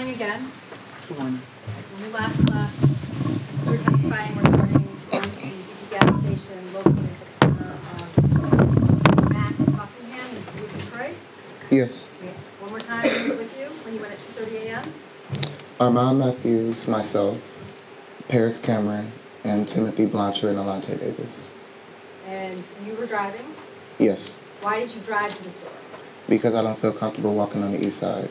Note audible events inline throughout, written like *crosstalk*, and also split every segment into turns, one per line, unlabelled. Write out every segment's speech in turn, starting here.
morning again.
Good morning.
When we last left, we were testifying regarding going to the EV gas station located at the corner of Mack and Buckingham in City of Detroit.
Yes.
Okay, One more time, who was with you when you went at 2:30 a.m.?
Armand Matthews, myself, Paris Cameron, and Timothy Blancher and Alunte Davis.
And you were driving.
Yes,
Why did you drive to the store?
because I don't feel comfortable walking on the east side.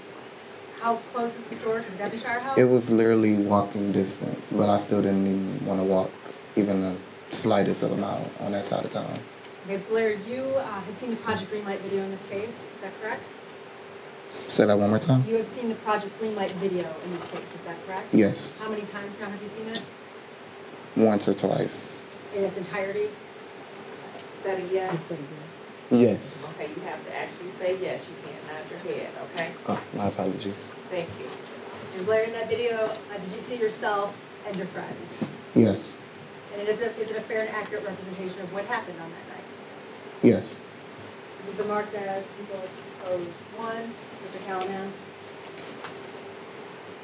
How close is the store to the Devonshire house?
It was literally walking distance, but I still didn't even want to walk even the slightest of a mile on that side of town.
Okay, Blair, you uh, have seen the Project Greenlight video in this case, is that correct?
Say that one more time?
You have seen the Project Greenlight video in this case, is that correct?
Yes,
How many times now have you seen it?
once or twice.
In its entirety? Is that a yes?
Yes.
Okay, you have to actually say yes, you can't nod your head, okay?
Oh, my apologies.
Thank you.
And Blair, in that video, uh, did you see yourself and your friends?
Yes,
And it is, a, is it a fair and accurate representation of what happened on that night?
yes,
This has been marked as people opposed one, Mr. Callahan.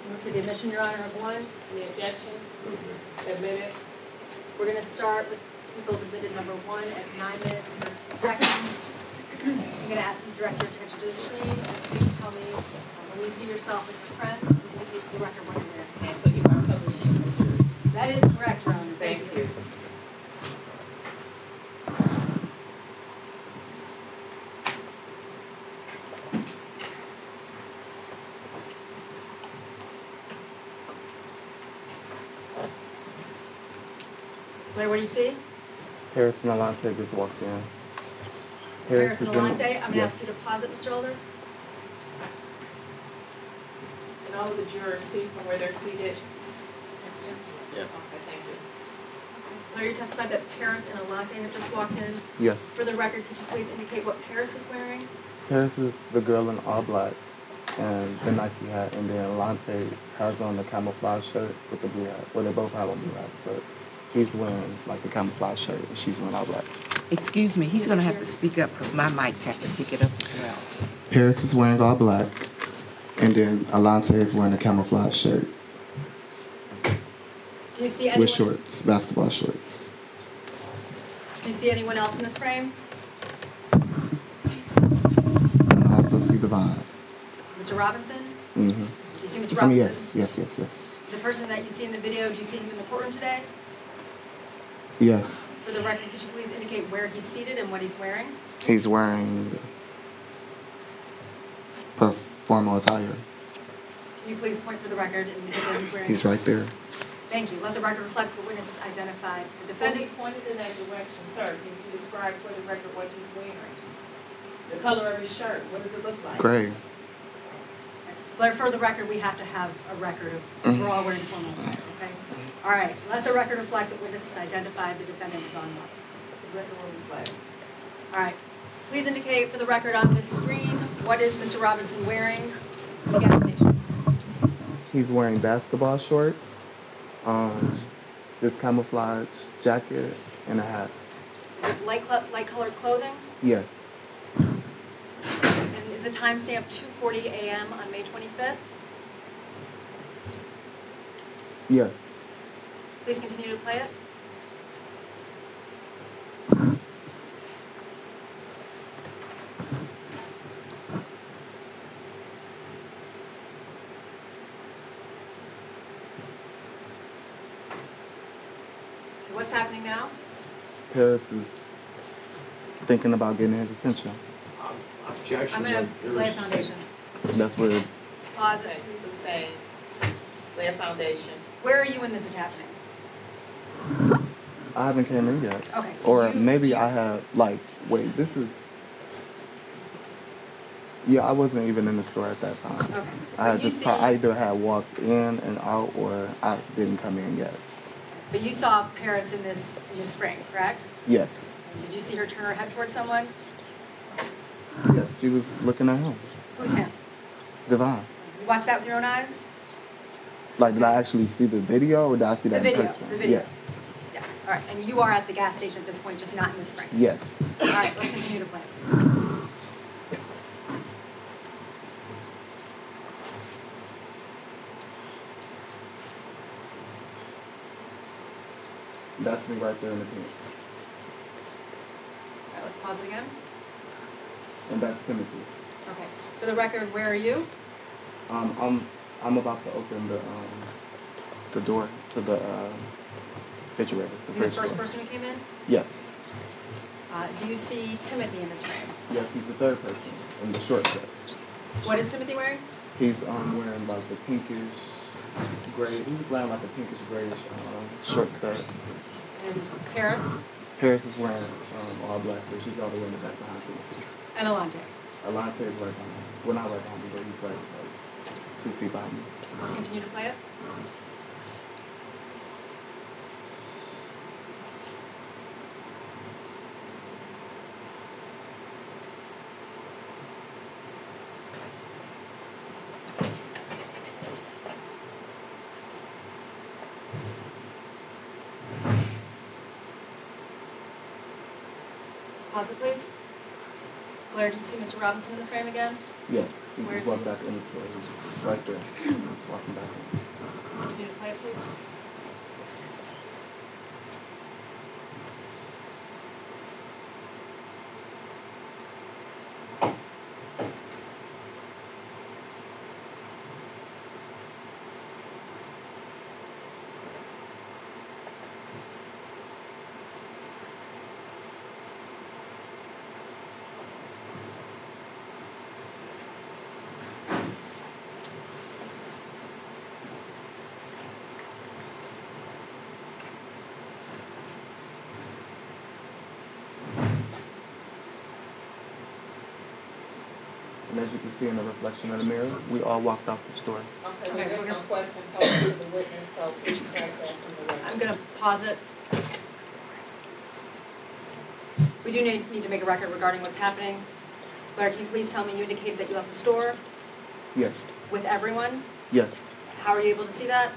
Move for the admission, Your Honor, of one.
Any objection? Admitted?
We're gonna start with people's admitted number one at nine minutes and thirty-two seconds. I'm gonna ask you to direct your attention to the screen, and please tell me, uh, when you see yourself with your friends, indicate to the record what you're wearing.
And so you are publishing.
That is correct, Your Honor.
Thank you.
Blair, what do you see?
Paris and Alunte just walked in.
Harris and
is in-
Alunte, I'm gonna
yes.
ask you to pause it, Mr. Older.
And all of the jurors see from where they're seated? Yeah. Okay, thank you.
Blair, you testified that Paris and Alunte have just walked in.
Yes.
For the record, could you please indicate what Paris is wearing?
Paris is the girl in all black and the Nike hat, and then Alunte has on the camouflage shirt with the blue hat. Well, they both have on blue hats, but he's wearing like a camouflage shirt and she's wearing all black.
Excuse me, he's gonna have to speak up because my mics have to pick it up as well.
Paris is wearing all black, and then Alunte is wearing a camouflage shirt
Do you see anyone?
with shorts, basketball shorts.
Do you see anyone else in this frame?
I also see the vines.
Mr. Robinson?
Mm-hmm.
Do you see Mr.
I
Robinson?
mean, yes, yes, yes, yes.
The person that you see in the video, do you see him in the courtroom today?
Yes.
For the record, could you please indicate where he's seated and what he's wearing?
He's wearing formal attire.
Can you please point for the record and indicate what he's wearing?
He's right there.
Thank you. Let the record reflect the witnesses identified. The
When he
defendant,
pointed in that direction, sir, can you describe for the record what he's wearing? The color of his shirt, what does it look like?
Gray.
But for the record, we have to have a record of, because we're all wearing formal attire, okay? All right, let the record reflect that witnesses identified the defendant as on.
The record will reflect.
All right. Please indicate for the record on this screen, what is Mr. Robinson wearing in the gas station?
He's wearing basketball shorts, um, this camouflage jacket, and a hat.
Is it light, light colored clothing?
Yes.
And is the timestamp 2:40 a.m. on May 25th?
Yes.
Please continue to play it. What's happening now?
Paris is thinking about getting his attention.
I'm going to lay a foundation.
That's where
Pause it,
Okay,
please.
sustained. Lay a foundation.
Where are you when this is happening?
I haven't came in yet.
Okay, so
Or
you-
maybe I have, like, wait, this is. Yeah, I wasn't even in the store at that time.
Okay.
I
But
just,
see-
I either had walked in and out or I didn't come in yet.
But you saw Paris in this, in this frame, correct?
Yes.
Did you see her turn her head towards someone?
Yes, she was looking at him.
Who's him?
Divine.
You watched that with your own eyes?
Like, did I actually see the video or did I see
The
that in
video,
person?
the video.
Yes.
All right, and you are at the gas station at this point, just not in the spring?
Yes.
All right, let's continue to play.
That's me right there in the pants.
All right, let's pause it again.
And that's Timothy.
Okay. For the record, where are you?
Um, I'm I'm about to open the um, the door to the uh, refrigerator. The fridge
first person who came in?
Yes.
Uh, do you see Timothy in this frame?
Yes, he's the third person in the short set.
What is Timothy wearing?
He's um wearing like the pinkish gray. He was wearing like a pinkish grayish um, short set.
And Paris
Paris is wearing um, all black, so she's all the way in the back behind Timothy.
and Alunte.
Alunte is right behind. me. Well, not right behind me, but he's like, like two feet behind me.
Let's continue to play it. It, please. Blair, do you see Mr. Robinson in the frame again?
Yes, he
Where
just
is
walked
he?
back in the store. He's right there, walking back in.
Continue to play please.
And as you can see in the reflection of the mirror, we all walked off the store.
Okay,
Okay,
there's
we're
no
gonna-
question posed to the witness, so please strike that from the record.
I'm gonna pause it. We do need, need to make a record regarding what's happening. Blair, can you please tell me, you indicated that you left the store
Yes,
with everyone?
yes.
How are you able to see that?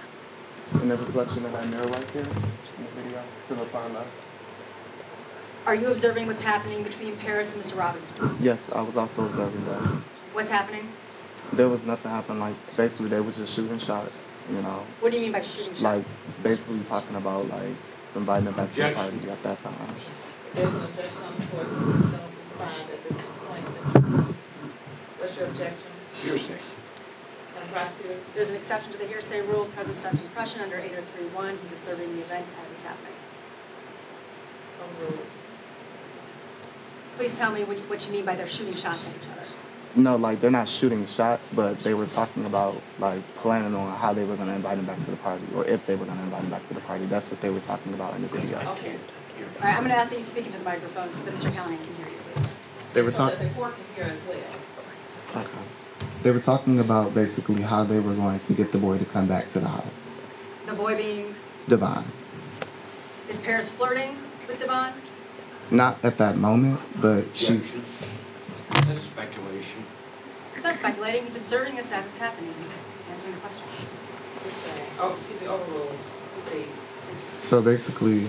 In the reflection of that mirror right there, in the video, to the far left.
Are you observing what's happening between Paris and Mr. Robinson?
Yes, I was also observing that.
What's happening?
There was nothing happening, like, basically they was just shooting shots, you know,
What do you mean by shooting shots?
like, basically talking about, like, inviting them back to the party at that time.
There's an objection on the floor, so please don't respond at this point, What's your objection?
Hearsay.
Prosecutor?
There's an exception to the hearsay rule, present sense impression under 8031. He's observing the event as it's happening.
Overruled.
Please tell me what what you mean by they're shooting shots at each other.
No, like, they're not shooting shots, but they were talking about, like, planning on how they were gonna invite him back to the party, or if they were gonna invite him back to the party. That's what they were talking about in the video.
Okay.
All right, I'm going to ask that you speak into the microphone so that Mr. Callahan can hear you, please.
They were
So
talking.
the court can hear as well.
Okay. They were talking about basically how they were going to get the boy to come back to the house.
The boy being,
Devon.
is Paris flirting with Devon?
Not at that moment, but she's.
Objection. That's speculation.
He's not speculating, he's observing this as it's happening. He's answering the question.
Oh, excuse me, oh, overruled. Proceed.
So basically,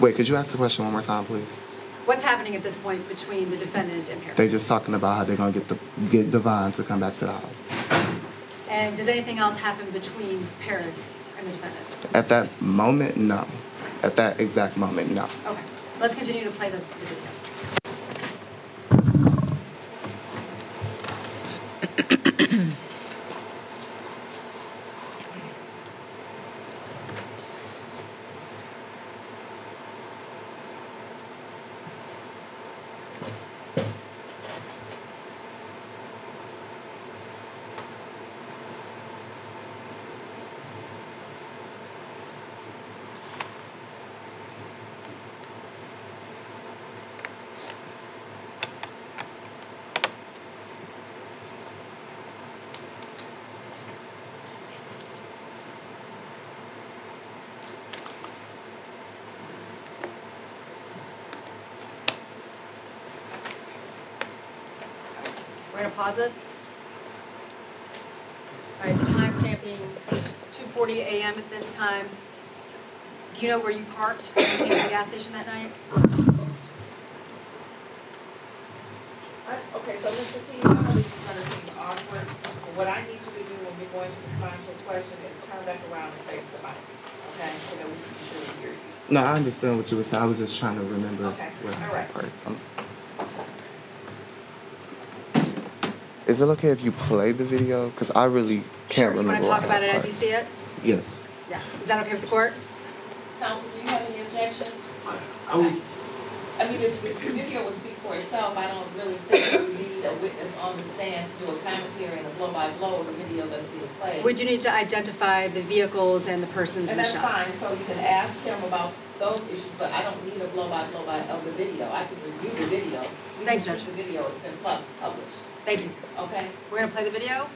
wait, could you ask the question one more time, please?
What's happening at this point between the defendant and Paris?
They're just talking about how they're gonna get the get Divine to come back to the house.
And does anything else happen between Paris and the defendant?
At that moment, no. At that exact moment, no.
Okay, let's continue to play the the video. We're gonna pause it. All right, the timestamp being 2:40 a.m. at this time. Do you know where you parked when you came to the gas station that night?
I- Okay, so Mr. T, I know this is gonna seem awkward, but what I need you to do when you're going to respond to a question is turn back around and face the mic, okay? So that we can be sure we hear you.
No, I understand what you were saying. I was just trying to remember
Okay,
what
all right.
part. Um, is it okay if you play the video? Because I really can't
you
remember.
want to talk about it
that
as you see it?
Yes.
Yes. Is that okay with the court?
Counsel, do you have any objections?
I would,
I mean, if if the video would speak for itself, I don't really think we need a witness on the stand to do a commentary and a blow-by-blow of the video that's being played.
We do need to identify the vehicles and the persons in
And
the
that's
shot.
fine, so you can ask him about those issues, but I don't need a blow-by-blow by of the video. I can review the video. We
Thank
can
you, Judge.
The video has been pub- published,
Thank you.
okay?
We're going to play the video.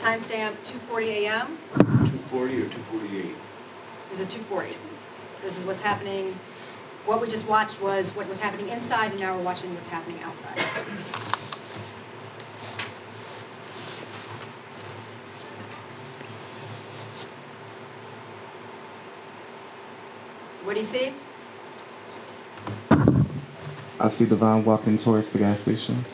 Timestamp 2:40 a.m.
two forty or two forty-eight?
This is 2:40. This is what's happening. What we just watched was what was happening inside, and now we're watching what's happening outside. What do you see?
I see Devon walking towards the gas station.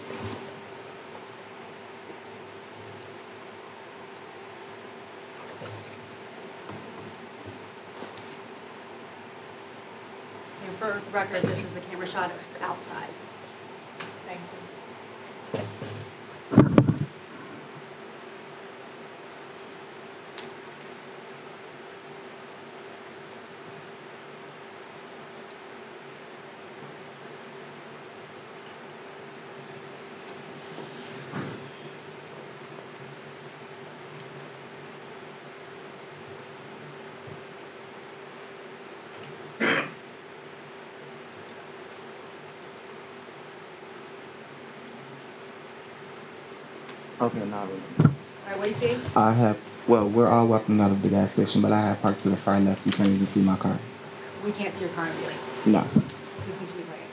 And for the record, this is the camera shot of outside.
Thank you.
Okay, now I remember.
All right, what do you see?
I have. Well, we're all walking out of the gas station, but I have parked to the far left. You can't even see my car.
We can't see your car really.
No.
Please continue playing.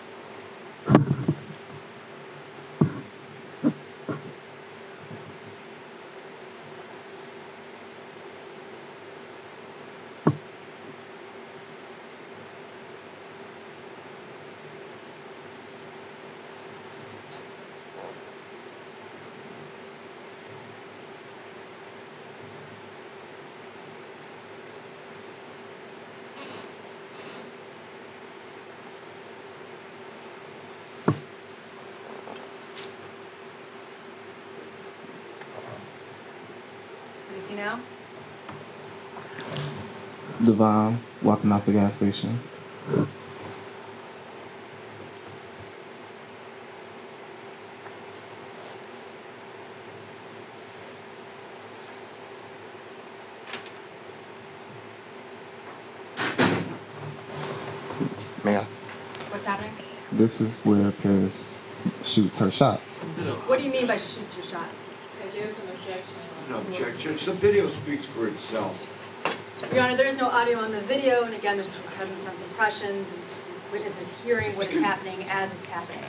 Devon walking out the gas station. May I?
What's happening?
This is where Paris shoots her shots.
What do you mean by shoots her shots?
Okay, there's an objection.
No objection, the video speaks for itself.
Your Honor, there is no audio on the video, and again, this is a present sense impression. The witness is hearing what is happening as it's happening.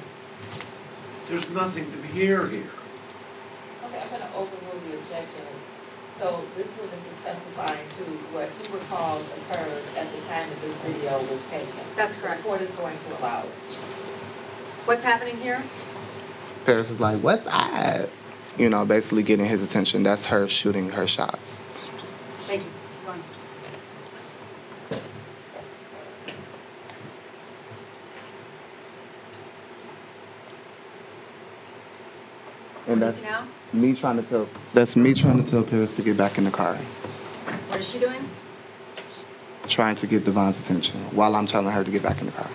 There's nothing to hear here.
Okay, I'm gonna overrule the objection. So this witness is testifying to what he recalls occurred at the time that this video was taken.
That's correct.
The court is going to allow it.
What's happening here?
Paris is like, what's that? You know, basically getting his attention. That's her shooting her shots.
Thank you. Go on.
And that's
do you see now?
me trying to tell. That's me trying to tell Paris to get back in the car,
What is she doing?
trying to get Devon's attention while I'm telling her to get back in the car.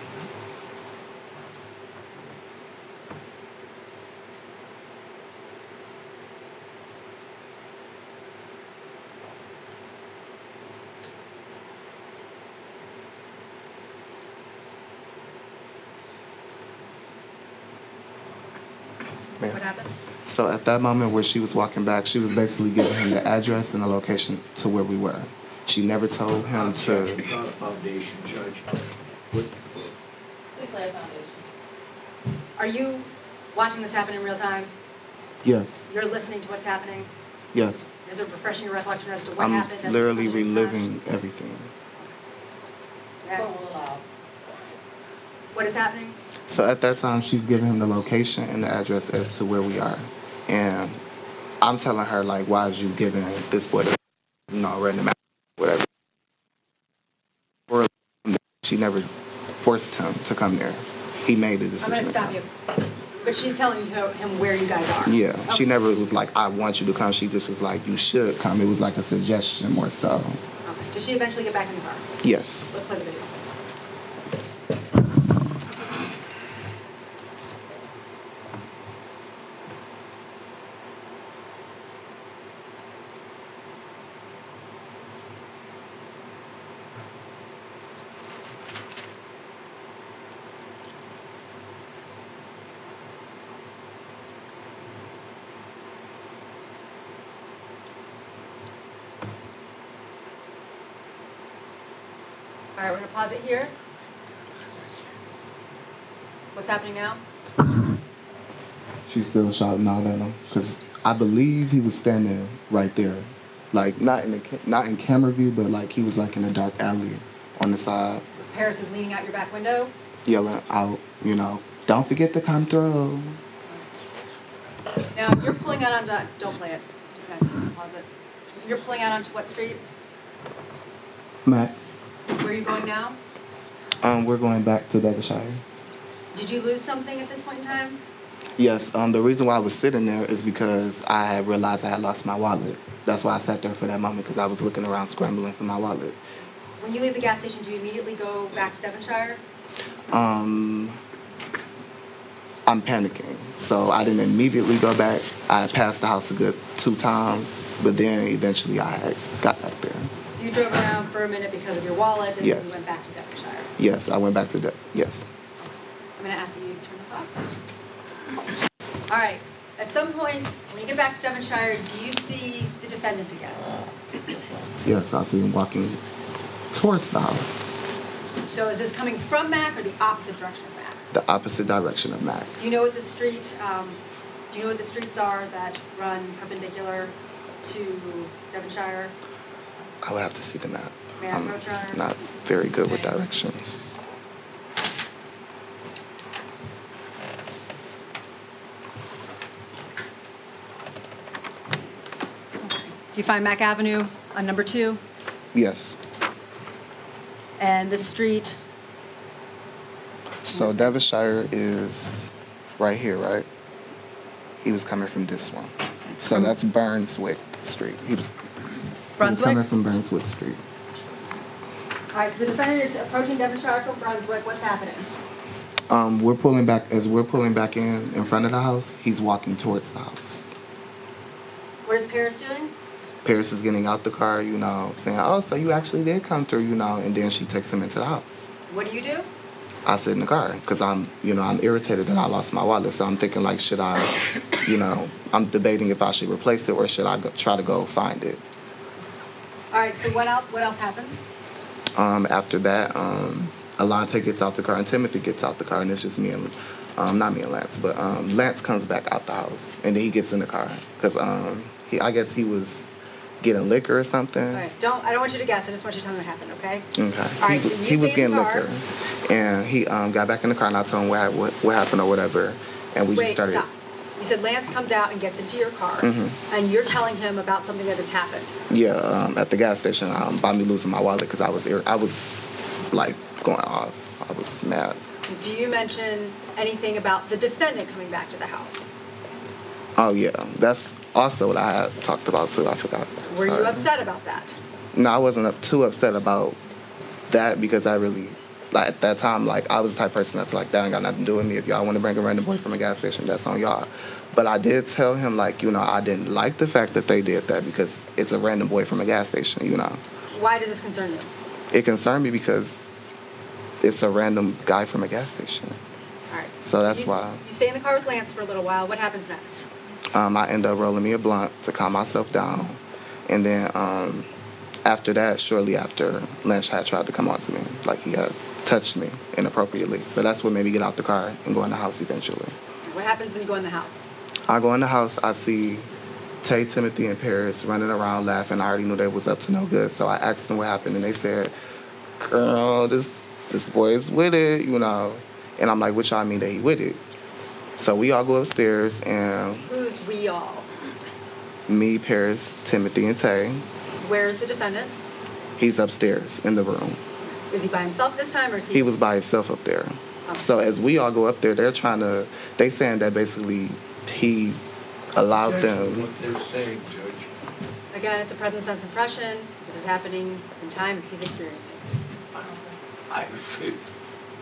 Ma'am.
What happened?
So at that moment where she was walking back, she was basically giving him the address and the location to where we were. She never told him to.
Objection, not a foundation, Judge. What-
Please lay a foundation.
Are you watching this happen in real time?
Yes,
You're listening to what's happening?
yes.
Is it refreshing your recollection as to what
I'm
happened? at the
literally
time?
reliving everything.
Yeah.
Court will allow.
What is happening?
So at that time, she's giving him the location and the address as to where we are. And I'm telling her, like, why is you giving this boy the, you know, random, address, whatever. She never forced him to come there. He made the
I'm
decision.
gonna stop you. But she's telling you- him where you guys are.
Yeah, she never was like, I want you to come. She just was like, you should come. It was like a suggestion more so.
Okay. Does she eventually get back in the car?
Yes.
Let's play the video. All right, we're gonna pause it here. What's happening now?
She's still shouting out at him because I believe he was standing right there, like not in the not in camera view, but like he was like in a dark alley on the side,
Paris is leaning out your back window.
yelling out, you know, don't forget to come through.
Now, you're pulling out onto, don't play it, I'm just gonna pause it. You're pulling out onto what street?
Matt,
Where are you going now?
um, we're going back to Devonshire.
Did you lose something at this point in time?
Yes, um, the reason why I was sitting there is because I realized I had lost my wallet. That's why I sat there for that moment because I was looking around scrambling for my wallet.
When you leave the gas station, do you immediately go back to Devonshire?
Um, I'm panicking, so I didn't immediately go back. I passed the house a good two times, but then eventually I got back there.
You drove around for a minute because of your wallet, and then
Yes.
you went back to Devonshire?
Yes, I went back to that. Yes.
I'm gonna ask that you turn this off. All right, at some point, when you get back to Devonshire, do you see the defendant again?
Yes, I see him walking towards the house,
So is this coming from Mack or the opposite direction of Mack?
the opposite direction of Mack.
Do you know what the street, um, do you know what the streets are that run perpendicular to Devonshire?
I would have to see the map. I'm
approach, Your Honor?
not very good with directions.
Do you find Mack Avenue on number two?
Yes.
And the street,
So Devonshire is right here, right? He was coming from this one. So
um,
that's Burnswick Street. He was, he was
Brunswick?
coming from Burnswick Street.
All right, so the defendant is approaching Devonshire from Brunswick. What's happening?
Um, we're pulling back as we're pulling back in in front of the house. He's walking towards the house.
What is Paris doing?
Paris is getting out the car, you know, saying, "Oh, so you actually did come through," you know, and then she takes him into the house.
What do you do?
I sit in the car because I'm, you know, I'm irritated that I lost my wallet. So I'm thinking like, should I, you know, I'm debating if I should replace it or should I go, try to go find it.
All right, so what else, what else happens?
Um, after that, um, Alunte gets out the car and Timothy gets out the car, and it's just me and, um, not me and Lance, but um, Lance comes back out the house, and then he gets in the car because um, he, I guess he was getting liquor or something.
All right, don't, I don't want you to guess. I just want you to tell me what happened, okay?
Okay.
All right,
he,
so
he was getting liquor, and he um, got back in the car, and I told him what, what what happened or whatever, and we just started.
stop. You said Lance comes out and gets into your car,
Mhm.
and you're telling him about something that has happened.
Yeah, um, at the gas station, um, by me losing my wallet because I was ir- I was like going off. I was mad.
Do you mention anything about the defendant coming back to the house?
Oh yeah, that's also what I had talked about too. I forgot.
Were you upset about that?
No, I wasn't up, too upset about that because I really, like at that time, like I was the type of person that's like that ain't got nothing to do with me. If y'all want to bring a random boy from a gas station, that's on y'all. But I did tell him like you know I didn't like the fact that they did that because it's a random boy from a gas station. You know,
Why does this concern you?
it concerned me because it's a random guy from a gas station.
All right.
So that's
you,
why.
You stay in the car with Lance for a little while. What happens next?
um, I end up rolling me a blunt to calm myself down. And then um, after that, shortly after, Lynch had tried to come on to me. Like he had touched me inappropriately. So that's what made me get out the car and go in the house eventually.
What happens when you go in the house?
I go in the house, I see Tay, Timothy, and Paris running around laughing. I already knew they was up to no good. So I asked them what happened, and they said, girl, this, this boy is with it, you know. And I'm like, what y'all mean that he with it? So we all go upstairs, and
Who's we all?
me, Paris, Timothy, and Tay.
Where's the defendant?
He's upstairs in the room.
Is he by himself this time, or is he?
He was by himself up there.
Okay.
So as we all go up there, they're trying to, they saying that basically he allowed them.
What they're saying, Judge.
Again, it's a present sense impression. This is happening in time as he's experiencing.
I, it-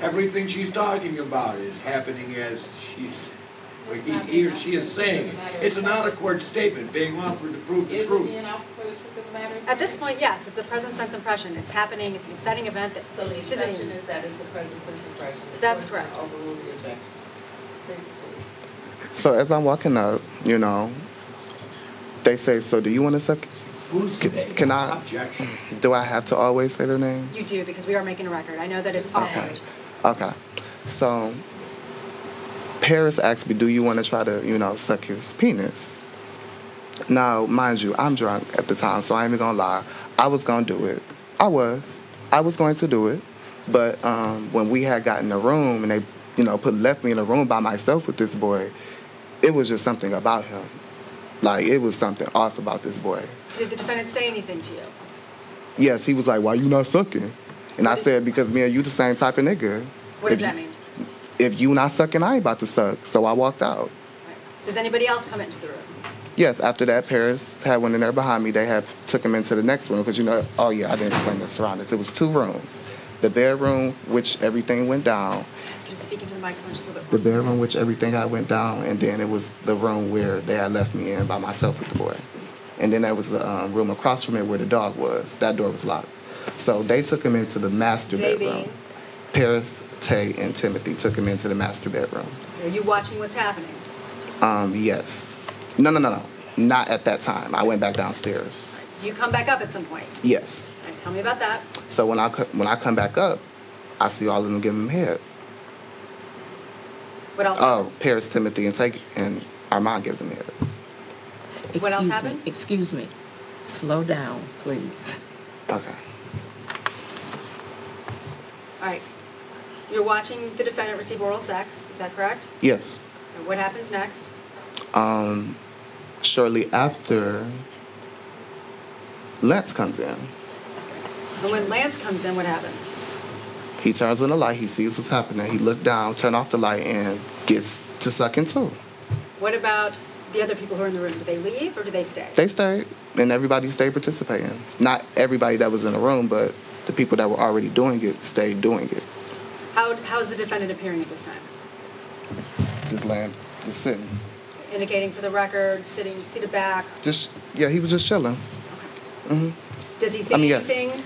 everything she's talking about is happening as she's, or he, he or she is saying it. It's an out-of-court statement being offered to prove the
Is
truth.
being offered for the truth of the matter? is
At this point, yes, it's a present sense impression. It's happening. It's an exciting event that
So the
she's in.
exception is that it's the present sense impression.
That's correct.
gonna Overrule the objection. Please proceed.
So as I'm walking up, you know, they say, so do you want to suck?
Who's
Can-
they?
can I-
Objection.
Do I have to always say their names?
You do, because we are making a record. I know that it's.
Okay. Okay. So Paris asked me, "Do you want to try to, you know, suck his penis?" Now, mind you, I'm drunk at the time, so I ain't even gonna lie. I was gonna do it. I was. I was going to do it. But um, when we had gotten the room and they, you know, put left me in a room by myself with this boy, it was just something about him. Like it was something off about this boy.
Did the defendant say anything to you?
Yes, he was like, "Why you not sucking?" And I said, "Because me and you the same type of nigga."
What does
If
that
you-
mean?
If you not sucking, I ain't about to suck. So I walked out.
Does anybody else come into the room?
Yes, after that, Paris had one in there behind me. They had took him into the next room because you know, oh yeah, I didn't explain the surroundings. It was two rooms. The bedroom, which everything went down.
Ask you to speak into the microphone just a
The bedroom, which everything I went down, and then it was the room where they had left me in by myself with the boy. And then there was the um, room across from it where the dog was. That door was locked. So they took him into the master
They
bedroom. Paris, Tay, and Timothy took him into the master bedroom.
Are you watching what's happening?
Um, yes. No, no, no, no. Not at that time. I went back downstairs.
You come back up at some point?
Yes.
All right, tell me about that.
So when I when I come back up, I see all of them giving him head.
What else?
Oh,
happened?
Paris, Timothy, and Tay, and Armand give them head.
What else
Excuse me,
happened?
Excuse me. Slow down, please.
Okay.
All right. You're watching the defendant receive oral sex. Is that correct?
Yes.
And what happens next?
Um, shortly after, Lance comes in.
And when Lance comes in, what happens?
He turns on the light. He sees what's happening. He look down, turn off the light, and gets to sucking too.
What about the other people who are in the room? Do they leave or do they stay?
They stayed, and everybody stayed participating. Not everybody that was in the room, but the people that were already doing it stayed doing it.
How, how is the defendant appearing at this time?
Just laying, just sitting.
Indicating for the record, sitting, seated back.
Just, yeah, he was just chilling. hmm
Does he say
I mean, yes.
anything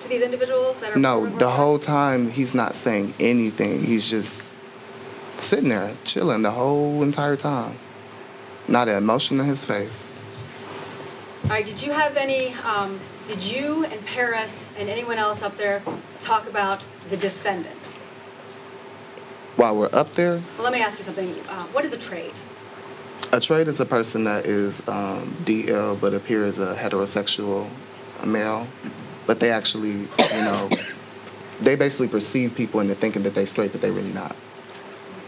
to these individuals that are?
No, the whole time he's not saying anything. He's just sitting there, chilling the whole entire time. Not an emotion in his face.
All right, did you have any, um, did you and Paris and anyone else up there talk about the defendant?
While we're up there,
Well, let me ask you something. Uh, what is a trade?
a trade is a person that is um, DL but appears a heterosexual male, but they actually, you know, they basically perceive people into thinking that they straight, but they really not.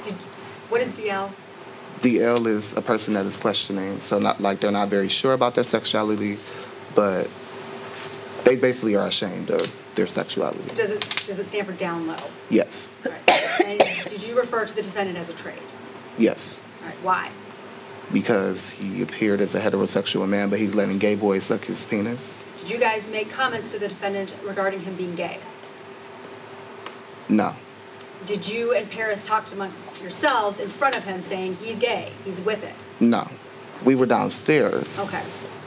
Did, what is DL?
DL is a person that is questioning, so not like they're not very sure about their sexuality, but they basically are ashamed of their sexuality.
Does it, does it stand for down low?
Yes,
right. And did you refer to the defendant as a trade?
yes,
All right, why?
because he appeared as a heterosexual man, but he's letting gay boys suck his penis.
Did you guys make comments to the defendant regarding him being gay?
No,
Did you and Paris talk amongst yourselves in front of him saying he's gay, he's with it?
no, we were downstairs.
Okay.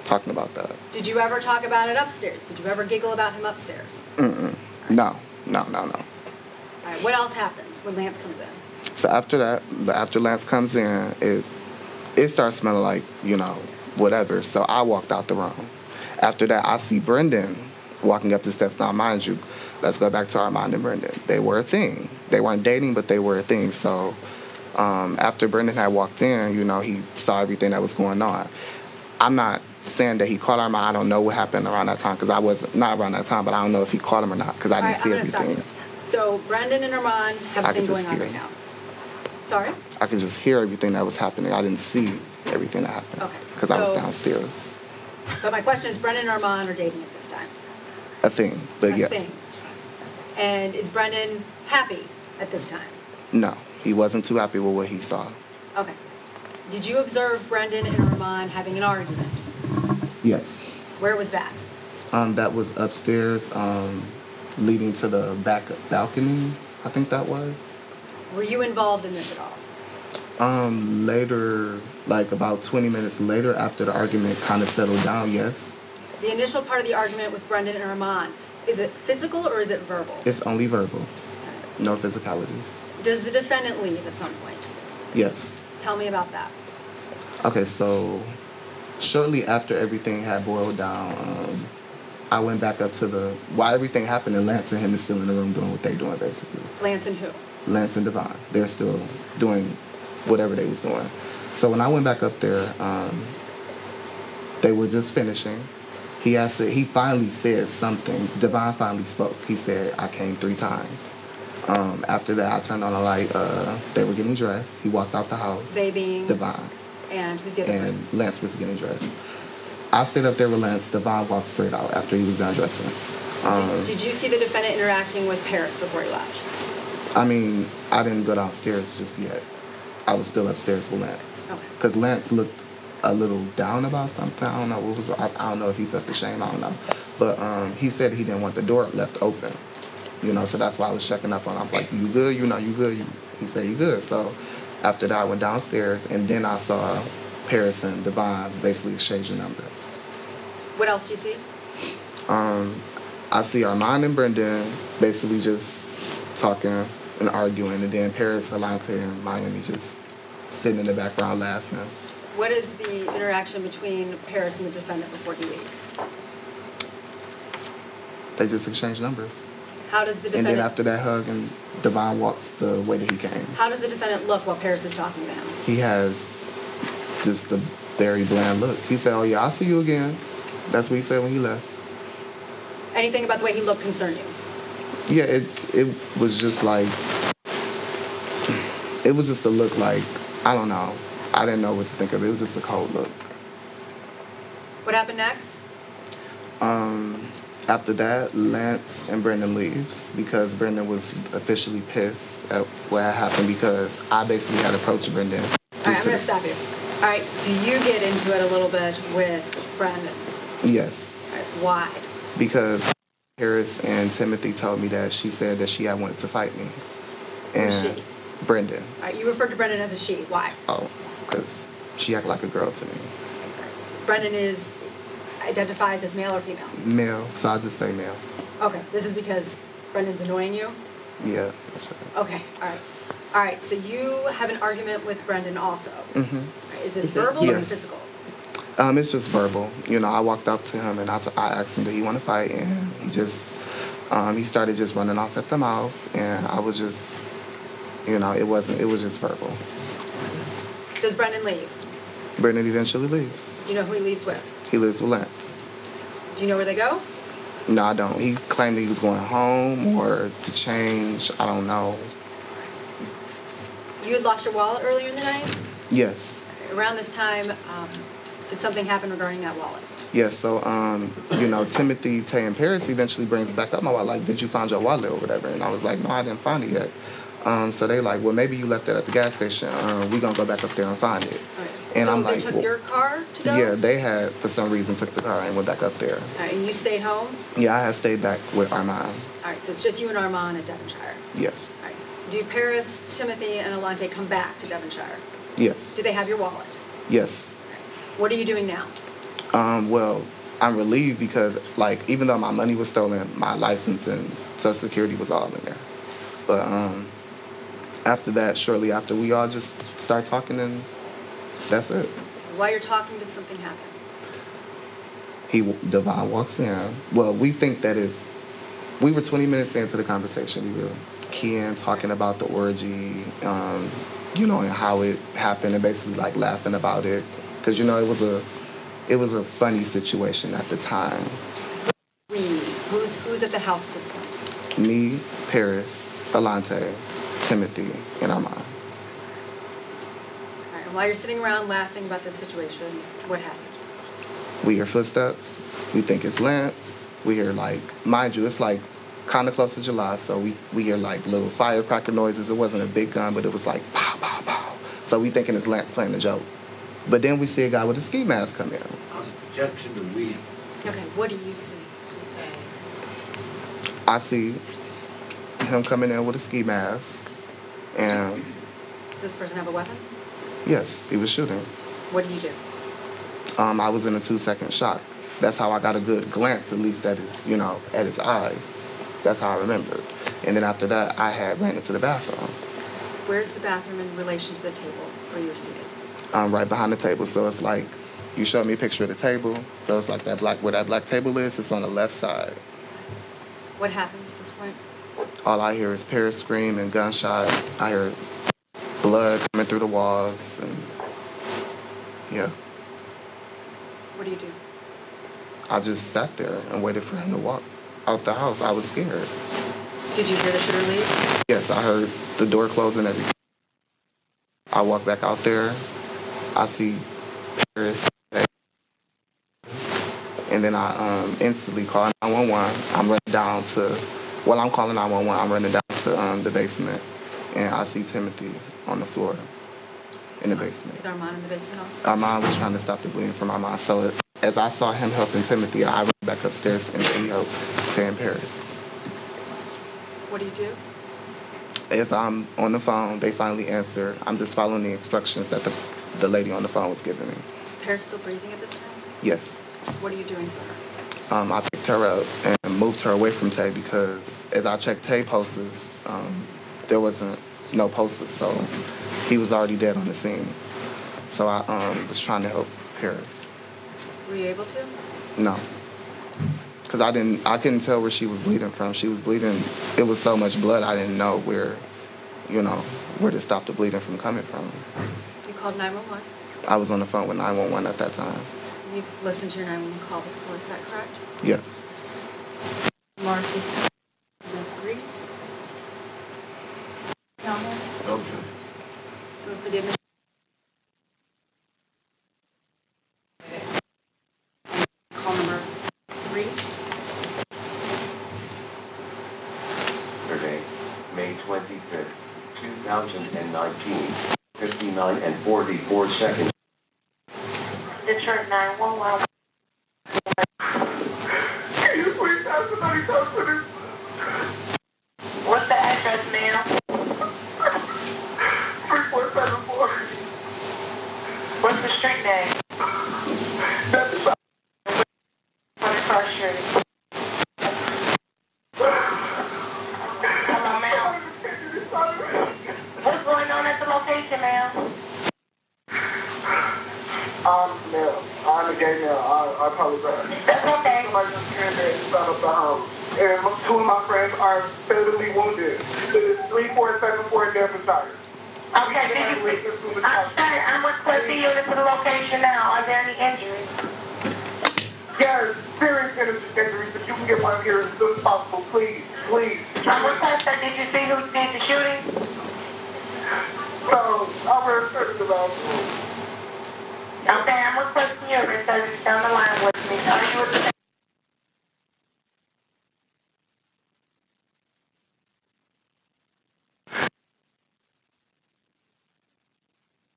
Talking about that.
Did you ever talk about it upstairs? Did you ever giggle about him upstairs?
Mm-mm. No, no, no, no.
All right, what else happens when Lance comes in?
So after that, after Lance comes in, it it starts smelling like you know whatever. So I walked out the room. After that, I see Brendan walking up the steps. Now, mind you, let's go back to Armand and Brendan. They were a thing. They weren't dating, but they were a thing. So um, after Brendan had walked in, you know, he saw everything that was going on. I'm not saying that he caught Armand. I don't know what happened around that time because I was not around that time, but I don't know if he caught him or not because I didn't
right,
see
I'm gonna stop
everything.
So Brendan and Armand have
I
a thing going on right now. Sorry?
I could just hear everything that was happening. I didn't see everything that happened
Okay.
because I was downstairs.
But my question is, Brendan and Armand are dating at this time?
A thing, but
A
yes,
thing. And is Brendan happy at this time?
No, he wasn't too happy with what he saw.
Okay. Did you observe Brendan and Armand having an argument?
Yes.
Where was that?
Um, that was upstairs, um, leading to the back balcony. I think that was.
Were you involved in this at all?
Um, later, like about 20 minutes later, after the argument kind of settled down, yes.
The initial part of the argument with Brendan and Armand, is it physical or is it verbal?
It's only verbal, no physicalities.
Does the defendant leave at some point?
Yes.
Tell me about that.
Okay, so shortly after everything had boiled down, um, I went back up to the while everything happened, and Lance and him is still in the room doing what they're doing basically.
Lance and who?
Lance and Devon, they're still doing whatever they was doing. So when I went back up there, um, they were just finishing. He asked, he finally said something. Devon finally spoke. He said, "I came three times." Um, after that, I turned on a light. Uh, they were getting dressed. He walked out the house.
They being?
Devon
And who's the other person?
and Lance was getting dressed. I stayed up there with Lance. Devon walked straight out after he was done dressing. Um,
Did, did you see the defendant interacting with Paris before he left?
I mean, I didn't go downstairs just yet. I was still upstairs with Lance.
Okay.
Because Lance looked a little down about something. I don't know what was. I, I don't know if he felt the shame. I don't know. But um, he said he didn't want the door left open. You know, so that's why I was checking up on. him. I'm like, "You good? You know, you good?" You, he said, "You good?" So after that, I went downstairs, and then I saw Paris and Devon basically exchanging numbers.
What else do you see?
Um, I see Armand and Brendan basically just talking and arguing, and then Paris, Alunte, and Miami just sitting in the background laughing.
What is the interaction between Paris and the defendant before he leaves?
They just exchange numbers.
How does the
And then after that hug, and Devon walks the way that he came.
how does the defendant look while Paris is talking to him?
He has just a very bland look. He said, "Oh yeah, I'll see you again." That's what he said when he left.
Anything about the way he looked concern you?
Yeah, it it was just like it was just a look like I don't know. I didn't know what to think of. It was just a cold look.
What happened next?
Um, after that, Lance and Brendan leaves because Brendan was officially pissed at what happened because I basically had approached Brendan.
All right, I'm gonna stop you. All right, do you get into it a little bit with Brendan?
Yes,
right, Why?
because Harris and Timothy told me that she said that she had wanted to fight me. And
she?
Brendan.
All right, you referred to Brendan as a she. Why?
Oh, because she acted like a girl to me.
Brendan is identifies as male or female.
Male, so I just say male.
Okay, this is because Brendan's annoying you.
Yeah, that's right.
Okay, all right, all right. So you have an argument with Brendan also.
Mm-hmm.
Is this
Is that-
verbal or
Yes.
physical?
Um, it's just verbal. You know, I walked up to him and I, t- I asked him, did he want to fight? And he just, um, he started just running off at the mouth. And I was just, you know, it wasn't, it was just verbal.
Does Brendan leave?
Brendan eventually leaves.
Do you know who he leaves with?
He lives with Lance.
Do you know where they go?
No, I don't. He claimed that he was going home or to change. I don't know.
You had lost your wallet earlier in the night.
Yes.
Around this time, um, did something happen regarding that wallet?
Yes, so, um, you know, Timothy, Tay, and Paris eventually brings it back up my wallet, like, did you find your wallet or whatever? And I was like, no, I didn't find it yet. Um, so they like, well, maybe you left it at the gas station. Um, we gonna go back up there and find it.
Right.
And
so
I'm
they
like,
took
well-
your car to go.
Yeah, they had, for some reason, took the car and went back up there.
Right, and you stayed home.
Yeah, I had stayed back with Armand.
All right, so it's just you and Armand at Devonshire.
Yes.
All right. Do Paris, Timothy, and Alunte come back to Devonshire?
Yes.
Do they have your wallet?
Yes.
What are you doing now?
Um, well, I'm relieved because, like, even though my money was stolen, my license and social security was all in there. But um, after that, shortly after, we all just start talking, and that's it.
While you're talking, does something happen?
He Devon walks in. Well, we think that it's. We were 20 minutes into the conversation. We were keying, talking about the orgy, um, you know, and how it happened, and basically like laughing about it, because you know it was a, it was a funny situation at the time.
We. Who's who's at the house at this point?
Me, Paris, Alunte, Timothy, and Armand.
All right, and while you're sitting around laughing about this situation, what happened?
We hear footsteps. We think it's Lance. We hear like, mind you, it's like kind of close to July, so we, we hear like little firecracker noises. It wasn't a big gun, but it was like pow, pow, pow. So we thinking it's Lance playing a joke. But then we see a guy with a ski mask come in.
Objection to weed.
Okay, what do you see?
I see him coming in with a ski mask, and
Does this person have a weapon?
Yes, he was shooting.
What did you do?
Um, I was in a two second shot. That's how I got a good glance, at least at his, you know, at his eyes. That's how I remembered. And then after that, I had ran into the bathroom,
Where's the bathroom in relation to the table where you're seated?
um, right behind the table. So it's like, you showed me a picture of the table. So it's like that black, where that black table is, it's on the left side.
What happens at this point?
All I hear is Paris scream and gunshot. I hear blood coming through the walls, and yeah,
What do you do?
I just sat there and waited for him to walk out the house. I was scared.
Did you hear the shooter leave?
Yes, I heard the door close and everything. I walk back out there. I see Paris. And then I um, instantly call 911. I'm running down to, well, I'm calling 911. I'm running down to um, the basement. And I see Timothy on the floor in the basement.
Is Armand in the basement also?
Armand was trying to stop the bleeding from Armand. So as I saw him helping Timothy, I ran back upstairs and see help to in Paris.
What do you do?
As I'm on the phone, they finally answer. I'm just following the instructions that the, the lady on the phone was giving me.
Is Paris still breathing at this time?
Yes.
What are you doing for her?
Um, I picked her up and moved her away from Tay because as I checked Tay pulses, um, there wasn't no pulses, so he was already dead on the scene. So I um, was trying to help Paris.
Were you able to?
No. Cause I didn't, I couldn't tell where she was bleeding from. She was bleeding. It was so much blood. I didn't know where, you know, where to stop the bleeding from coming from.
You called 911.
I was on the phone with 911 at that time.
You listened to your 911 call before, is that correct?
Yes.
Mark, do you agree? No.
Okay.
Go for the admission. Call number three.
Saturday, May 25th, 2019, 59 and 44 seconds.
Detroit 911. What's the address, ma'am? What's the street name? On the cross street. Hello, ma'am. What's going on at the location, ma'am?
Um, no, I'm a gay male. I, I apologize.
That's okay.
Somebody just came in inside of the house. And two of my friends are fatally wounded. It is 3474 Devonshire.
Okay, did you, I'm sorry, I'm requesting you to the location now. Are there any injuries?
Yes, serious injuries, but you can get one here as soon as possible. Please, please.
I'm requesting, did you see who did the shooting?
So, I'm very certain about
Okay, I'm requesting you to stay down the line with me. Are you with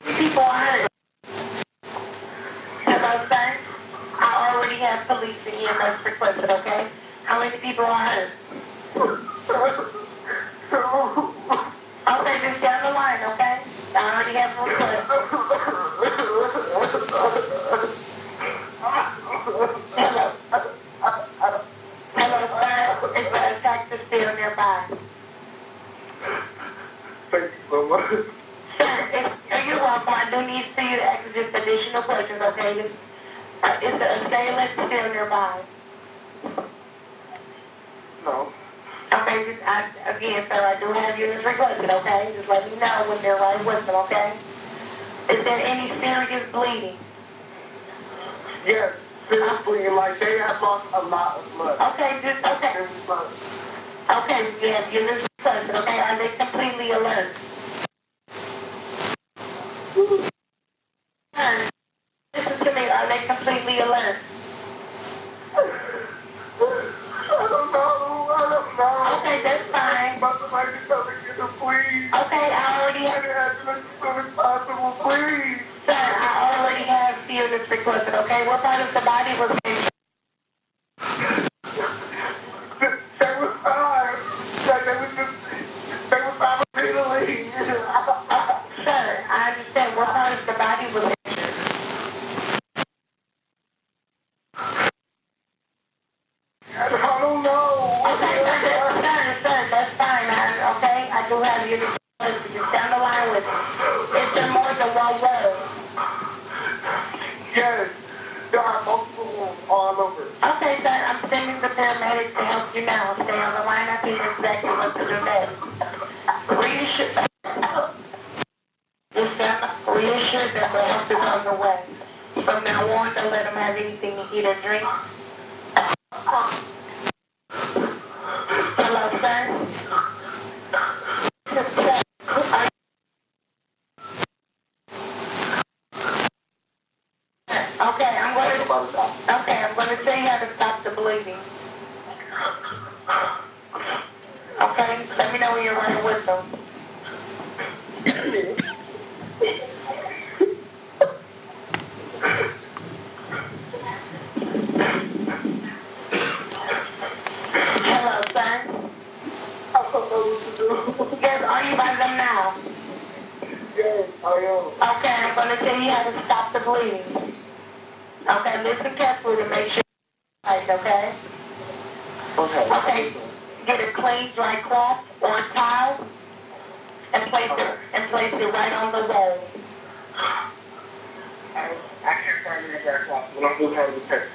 the people are hurt? Hello, sir? I already have police and EMS requested, okay? How many people are hurt? Okay, just down the line, okay? I already have a request. Hello. Hello, sir. Is there a taxi still nearby?
Thank you so much.
Sir, if, are you welcome? I do need for you to ask just additional questions, okay? Is, uh, is the assailant still nearby?
No.
Okay, just, I, again, sir, I do have you as requested, okay? Just let me know when they're right with them, okay? Is there any serious bleeding?
Yes, seriously, like they have lost a lot of blood.
Okay, just, okay.
There's blood.
Okay, yes, you're just requested, okay? Are they completely alert? Sir, Listen to me, are they completely alert?
I don't know, I don't know. like to come and get her, please.
Okay, I already
Get
have,
her ambulance as soon as possible, please.
sir, I already have units requested, okay? What part of the body was injured?
They was fine. Like, they was just, they was fine with Italy.
Sir, I understand what part of the body was injured.
I don't know.
Okay, sir, that's- sir, sir, that's fine, I, okay? I do have requested, just down the line with it. It's been more than one word.
Yes, there are multiple wounds all over.
Okay, sir, I'm sending the paramedics to help you now. Stay on the line, I think exactly what to do next. Reassure, reassure them the help is on the way. From now on, don't let them have anything to eat or drink. Hello, sir? Okay, I'm gonna, okay, I'm gonna tell you how to stop the bleeding. Okay, let me know when you're ready with them. Hello, sir.
I don't know what to do.
Yes, are you by them now?
Yes, I am.
Okay, I'm gonna tell you how to stop the bleeding. Okay, listen carefully to make sure you're right, okay?
Okay.
Okay, get a clean dry cloth or a towel and place it, and place it right on the wall.
I, I can't find any back off, but I'm just having to text.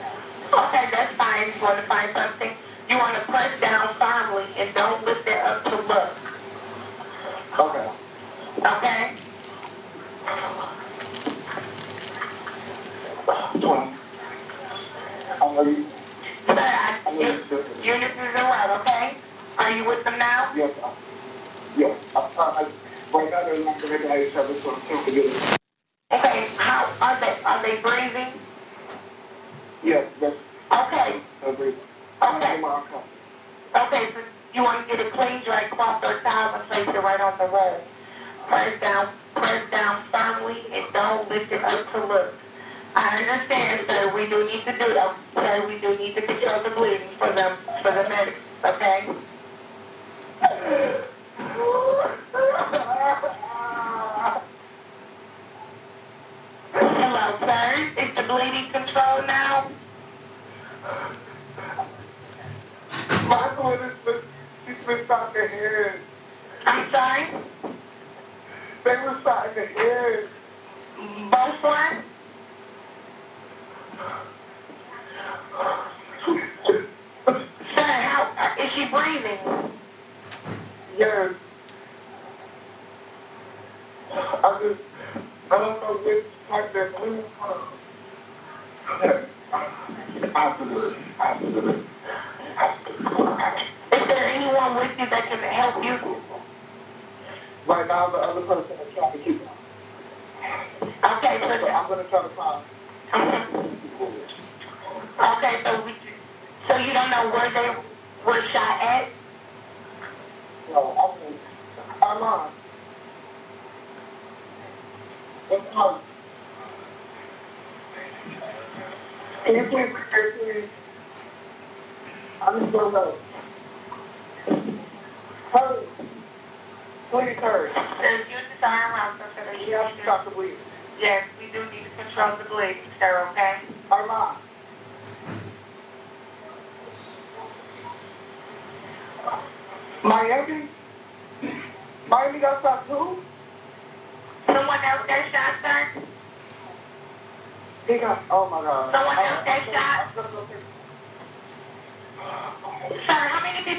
Okay, that's fine. You wanna find something? You wanna press down firmly and don't lift it up to look,
Okay.
okay?
Twenty. I'm ready.
Sir, I, you, units is in right, okay? Are you with them now?
Yes, I, yes. I, I, I, right now they're not going to each other, so I'm trying to get it.
Okay, how, are they, are they breathing?
Yes, that's,
Okay, okay. Okay, so you want to get a clean, dry cloth or towel and place it right on the wall. Press down, press down firmly and don't lift it up to look. I understand, sir, we do need to do that. Sir, we do need to control the bleeding for them, for the medics, okay? Hello, sir. Is the bleeding controlled now?
My daughter's she's been shot in the head.
I'm sorry?
They were shot in the head.
Both one? Sir, how, is she breathing?
Yes. I just, I don't know which type they're bleeding from. Absolutely, absolutely.
Is there anyone with you that can help you?
Right now, the other person is trying to keep her.
Okay,
So
so,
I'm gonna try to find. *laughs*
okay, so we, so you don't know where they were shot at?
No, I mean, Armand. What's wrong? Can you please repeat, please? I just don't know. Hurry. Please hurry.
The units are around, so for the
We have to stop the bleeding.
Yes, we do need to control the bleeding, sir, okay?
Armand. Miami? Miami got shot too?
Someone else got shot, sir?
He got, oh my God.
Someone oh, else got shot?
I'm gonna go take-
Sir, how many people got shot?
It's actually three people. I didn't know that, that- that I got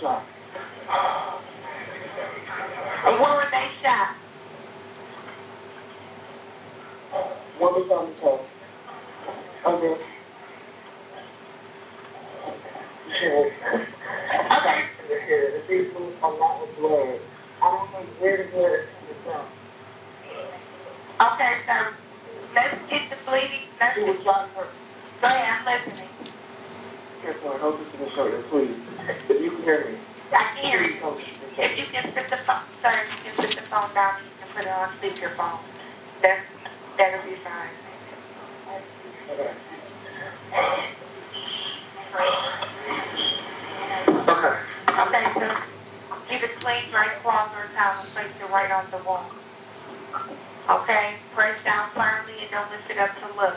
shot.
And where were they shot?
One was on the top. Okay. The people are not blood is
okay, sir. Let's get the bleeding, let's,
She was
go
shot first.
ahead, I'm listening.
careful. I hope this is show you, please. If you can hear me.
I can hear you. Oh, if you can put the phone, sir, if you can put the phone down, you can put it on speakerphone. That, that'll be fine.
Okay.
Okay, so keep it clean, dry cloth or towel place it right on the wall. Okay, press down firmly and don't lift it up to look.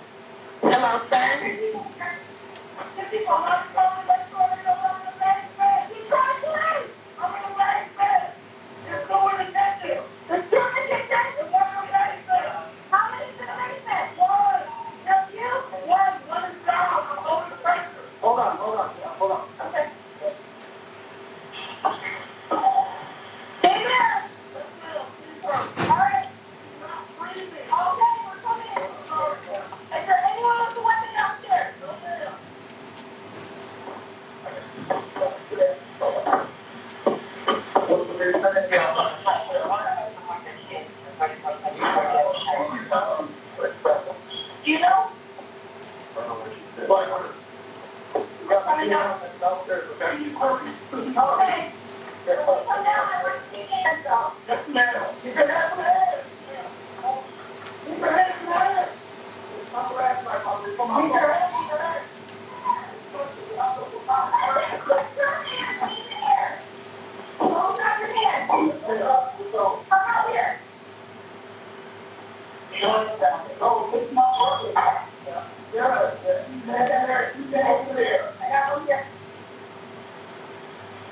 sir? Hello, sir? Detroit 911. Hello, sir?
Hold on, hold on, hold on.
You know?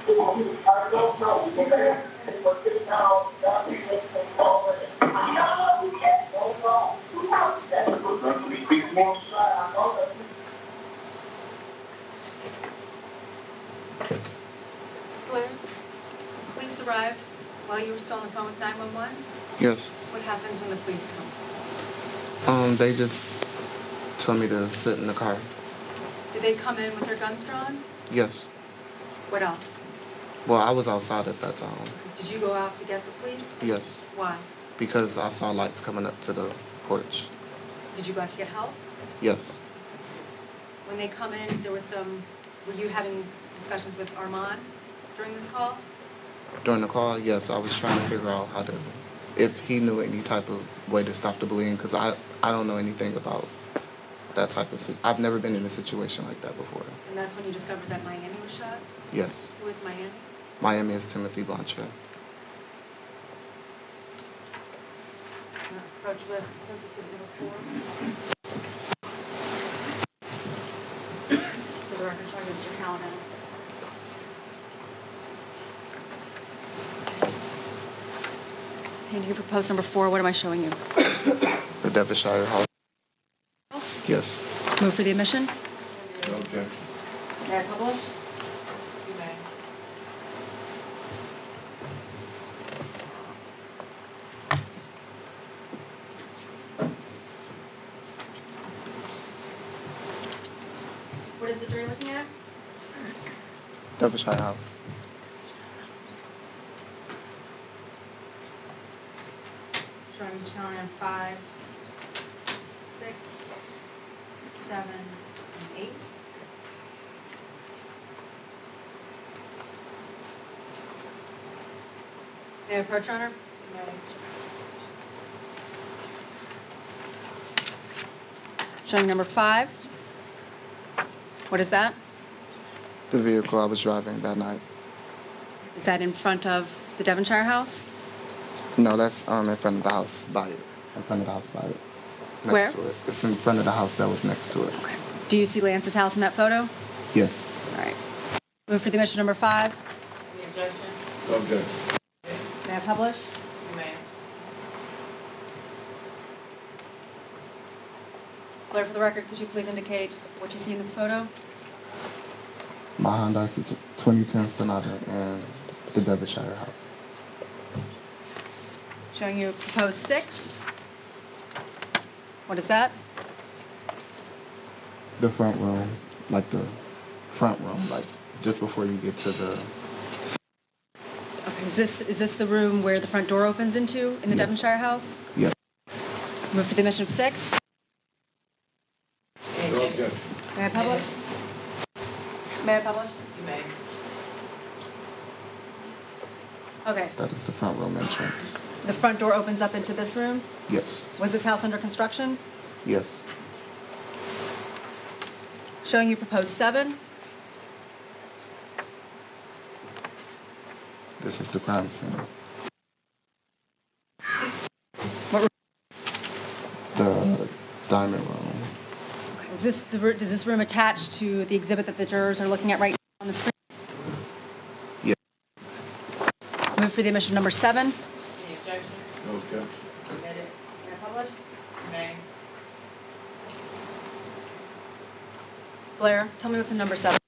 Okay.
I don't know. Okay. But this now, that we just can call it. Don't know. We're going to speak more. I know that.
Blair, police arrived while you were still on the phone with 911.
Yes.
What happens when the police come?
Um, they just told me to sit in the car.
Did they come in with their guns drawn?
Yes.
What else?
Well, I was outside at that time.
Did you go out to get the police?
Yes.
Why?
Because I saw lights coming up to the porch.
Did you go out to get help?
Yes.
When they come in, there was some, were you having discussions with Armand during this call?
During the call, yes, I was trying to figure out how to, if he knew any type of way to stop the bleeding, because I, I don't know anything about that type of, sit- I've never been in a situation like that before.
And that's when you discovered that Miami was shot?
Yes.
Who is Miami?
Miami is Timothy
Blancher. Approach with post exhibit. For the record, showing Mr. Callahan. And you propose number four, what am I showing you?
The Devonshire House. Yes.
Move for the admission?
Okay.
May I publish?
You may.
What is the jury looking at?
Devonshire House.
Showing Mr. Callahan five, six, seven, and eight. May I approach, Your Honor? Showing number five. What is that?
The vehicle I was driving that night.
Is that in front of the Devonshire house?
No, that's um in front of the house by it. In front of the house by it. Next
Where?
to it. It's in front of the house that was next to it.
Do you see Lance's house in that photo?
Yes.
All right. Move for the admission number five.
Any objection?
Okay.
May I publish?
You may.
Blair, for the record, could you please indicate what you see in this photo?
My Hyundai Sonata- 2010 Sonata and the Devonshire house.
Showing you proposed six. What is that?
The front room, like the front room, like just before you get to the.
Okay, is this, is this the room where the front door opens into in the
Yes.
Devonshire house?
Yes.
Move for the admission of six.
Any
No
objection?
objection.
May I publish? May I publish?
You may.
Okay,
That is the front room entrance.
the front door opens up into this room.
Yes.
Was this house under construction?
Yes.
Showing you proposed seven.
This is the crime scene.
What room?
The diamond room.
Is this the, does this room attach to the exhibit that the jurors are looking at right now on the screen?
Yes.
Move for the admission number seven.
Any objection?
No objection.
Permitted?
May I publish?
May.
Blair, tell me what's in number seven.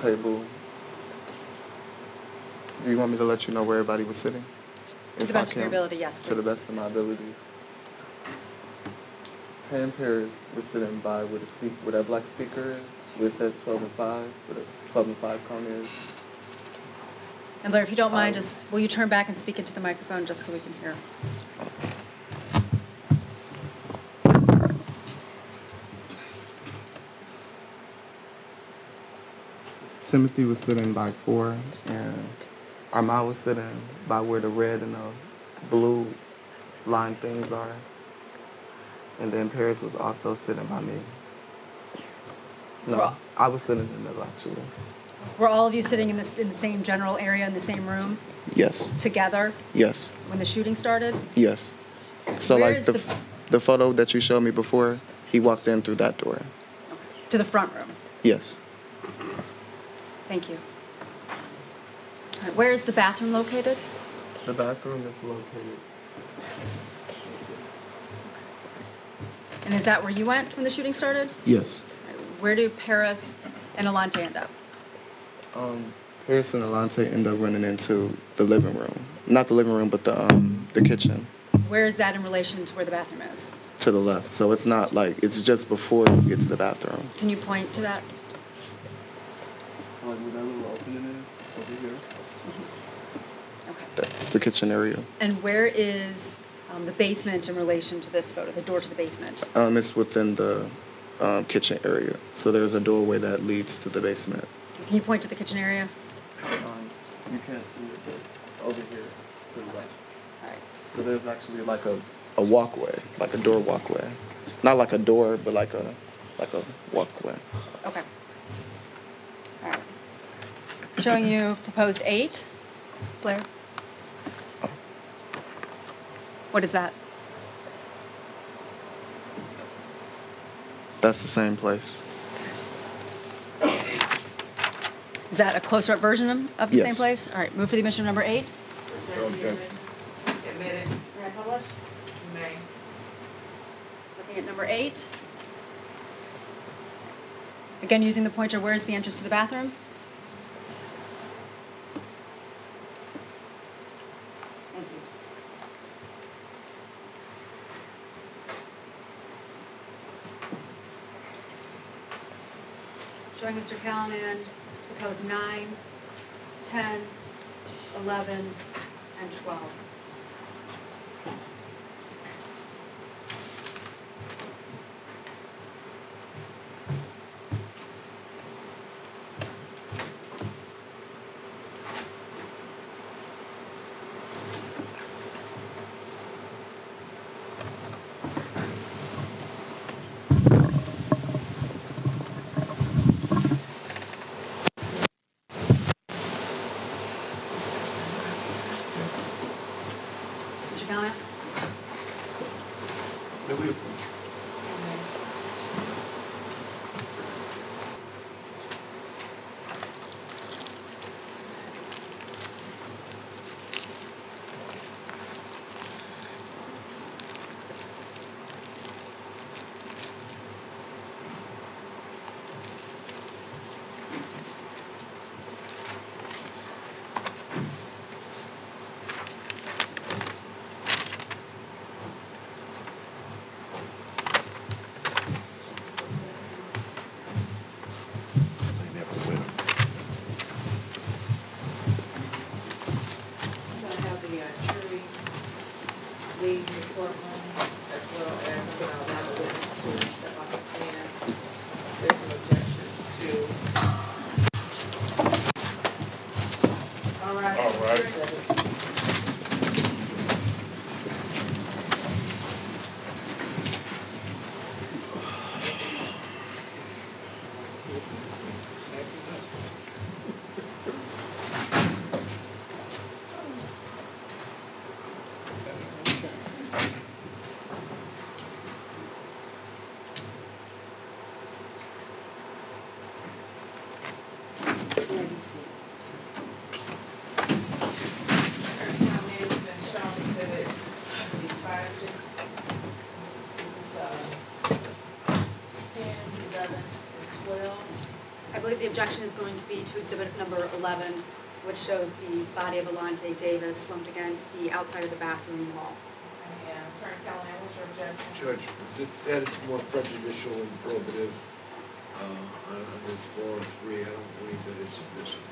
Table. Do you want me to let you know where everybody was sitting?
To the best of your ability, yes,
To the
please.
best of my ability. Ten pairs were sitting by where the speak, where that black speaker is, where it says twelve and five, where the twelve and five cone is.
And Blair, if you don't mind,
Um,
just, will you turn back and speak into the microphone just so we can hear?
Timothy was sitting by four, and Armand was sitting by where the red and the blue line things are. And then Paris was also sitting by me. No,
Well-
I was sitting in the middle actually.
Were all of you sitting in this, in the same general area, in the same room,
Yes,
together,
yes,
when the shooting started?
yes. So
Where
like the,
the-
f the photo that you showed me before, he walked in through that door.
To the front room?
Yes.
Thank you. All right, Where is the bathroom located?
The bathroom is located.
And is that where you went when the shooting started?
Yes.
All right, Where do Paris and Alunte end up?
Um, Paris and Alunte end up running into the living room. Not the living room, but the um, the kitchen
Where is that in relation to where the bathroom is?
to the left. So it's not like it's just before you get to the bathroom.
Can you point to that?
So like where that little opening is over here.
Okay.
That's the kitchen area.
And where is um, the basement in relation to this photo, the door to the basement?
Um, it's within the um, kitchen area. So there's a doorway that leads to the basement.
Can you point to the kitchen area?
Um, you can't see it, but it's over here to the left.
All right.
So there's actually like a, a walkway, like a door walkway. Not like a door, but like a like a walkway.
Okay. All right. Showing you proposed eight. Blair? What is that?
That's the same place.
Is that a closer up version of- of the same
Yes.
place? All right, move for the admission of number eight.
No objection.
Admitted?
May I publish?
You may.
Looking at number eight. Again, using the pointer, where's the entrance to the bathroom? Mr. Callahan, proposed nine, 10, 11, and 12. I believe the objection is going to be to exhibit number 11, which shows the body of Alunte Davis slumped against the outside of the bathroom wall.
And Attorney Callahan, what's your objection?
Judge, th- that is more prejudicial and probative, uh, on- under four oh three, I don't believe that it's admissible.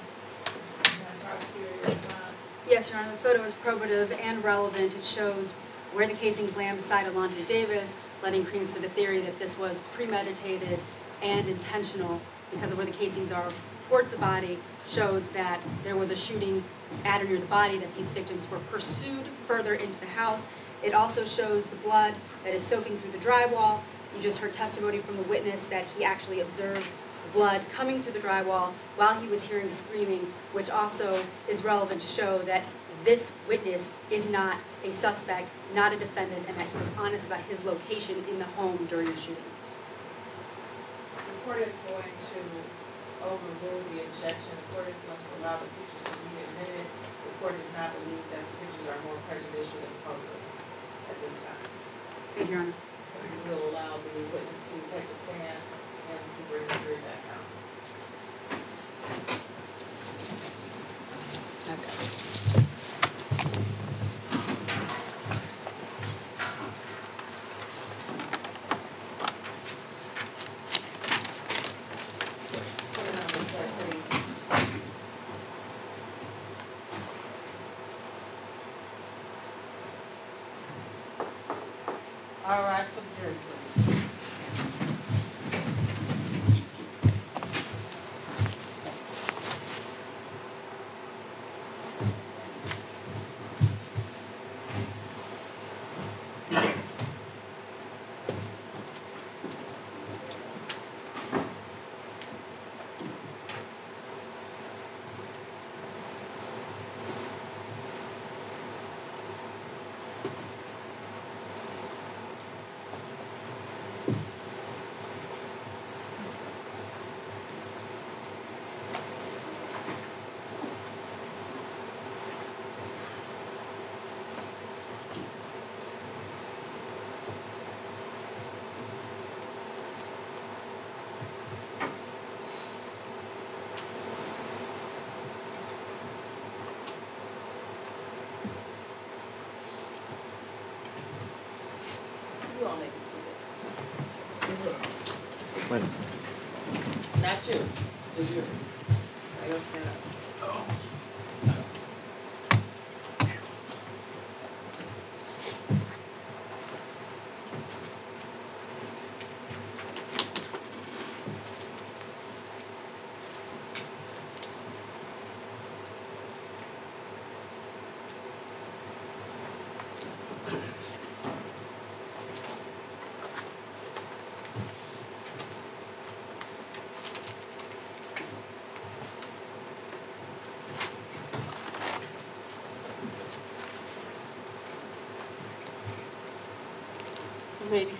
And prosecutor, your response?
Yes, Your Honor, the photo is probative and relevant. It shows where the casings land beside Alunte Davis, letting credence to the theory that this was premeditated and intentional because of where the casings are towards the body, shows that there was a shooting at or near the body, that these victims were pursued further into the house. It also shows the blood that is soaking through the drywall. You just heard testimony from the witness that he actually observed blood coming through the drywall while he was hearing screaming, which also is relevant to show that this witness is not a suspect, not a defendant, and that he was honest about his location in the home during the shooting.
The court is going to overrule the objection. The court is going to allow the pictures to be admitted. The court does not believe that the pictures are more prejudicial than probative at this time.
Your Honor.
We will allow the witness to take a stand and to bring the jury back out. Put it on the record, please. All rise for the jury, please. You all may be seated.
Wait,
Not you, the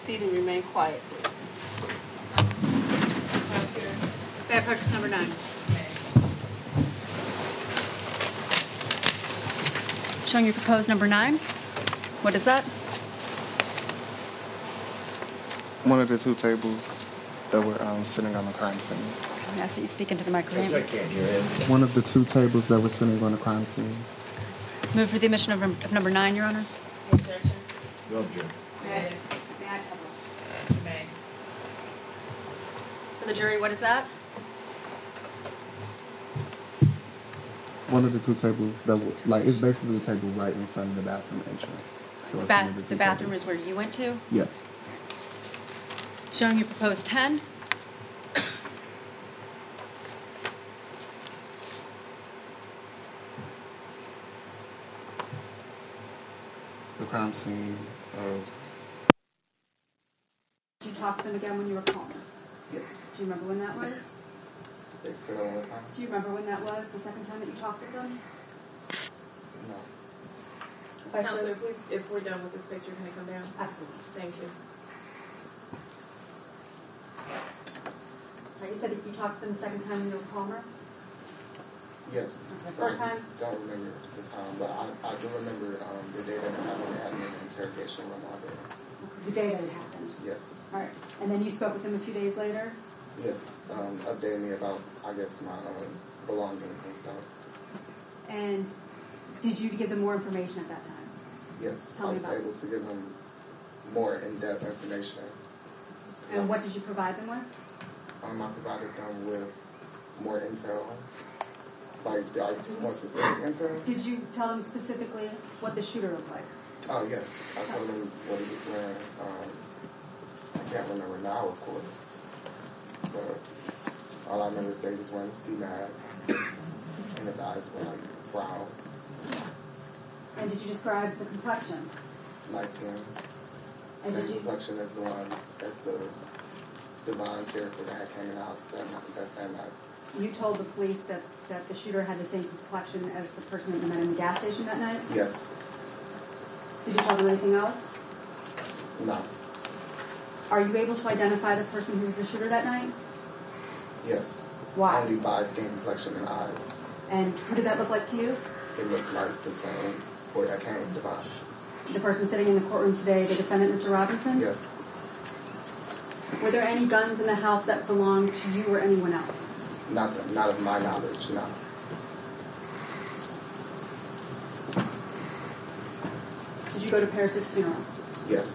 You may and remain quiet, please.
Prosecutor,
May I approach with number nine? Showing your proposed number nine. What is that?
one of the two tables that were um, sitting on the crime scene.
I'm gonna ask that you speak into the
Judge, I
microphone.
can't hear it.
One of the two tables that were sitting on the crime scene.
Move for the admission of, of number nine, Your Honor.
Objection?
No objection.
May.
May I
May.
For the jury, what is that?
One of the two tables that were, like, it's basically the table right in front of the bathroom entrance. So it's one
Ba-
of the two
The bathroom
tables.
is where you went to.
Yes.
Showing your proposed ten.
The crime scene of.
Did you talk to them again when you were calling?
Yes.
Do you remember when that was?
They Say that one more time?
Do you remember when that was, the second time that you talked with them?
No.
If I
Counselor,
should-
if we, if we're done with this picture, can I come down?
Absolutely.
Thank you.
Right, You said that you talked to them the second time when you were calmer?
Yes.
Okay, first
I just
time?
Don't remember the time, but I, I do remember um, the day that it happened. They had me in the interrogation room all day.
The day that it happened.
Yes.
All right. And then you spoke with them a few days later?
Yes, um, updated me about, I guess, my um, belongings and stuff.
And did you give them more information at that time?
Yes,
Tell
I was
it.
able to give them more in-depth information.
And what did you provide them with?
Um, I provided them with more intel, like, like more specific intel.
Did you tell them specifically what the shooter looked like?
Oh yes, I told them what he was wearing. Um, I can't remember now, of course, but all I remember is that he was wearing a ski mask, and his eyes were like brown,
And did you describe the complexion?
light skin.
And
Same
did you,
complexion as the one, as the divine character that had came in the house that night, that same night.
you told the police that, that the shooter had the same complexion as the person that you met in the gas station that night?
Yes,
Did you tell them anything else?
no,
Are you able to identify the person who was the shooter that night?
yes.
Why?
Only by skin complexion and eyes.
And who did that look like to you?
It looked like the same boy that came, divine.
The person sitting in the courtroom today, the defendant, Mr. Robinson?
Yes,
Were there any guns in the house that belonged to you or anyone else?
not, not of my knowledge, no.
Did you go to Paris's funeral?
Yes,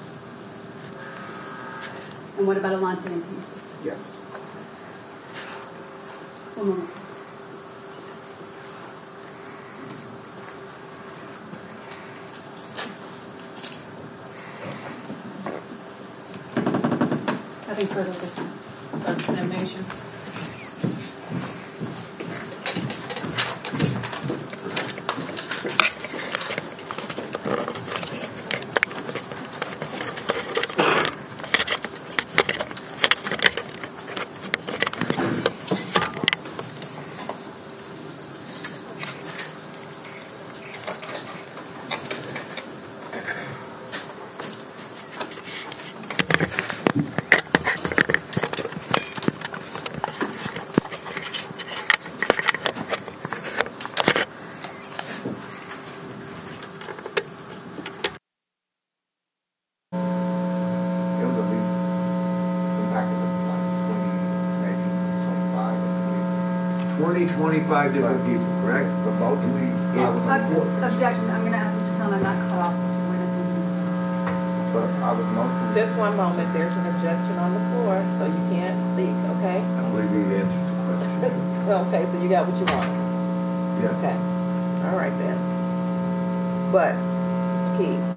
And what about Alunte and Timothy?
yes.
One moment. Nothing's further at this time.
Cross-examination.
It
25 different people, correct?
Objection, I'm gonna ask Mr. Pellman not cut off witness.
But I was mostly.
Just one moment, there's an objection on the floor, so you can't speak, okay?
I believe you answer the question. *laughs*
Okay, so you got what you want,
Yeah.
okay, all right then. But, Mr. Keys,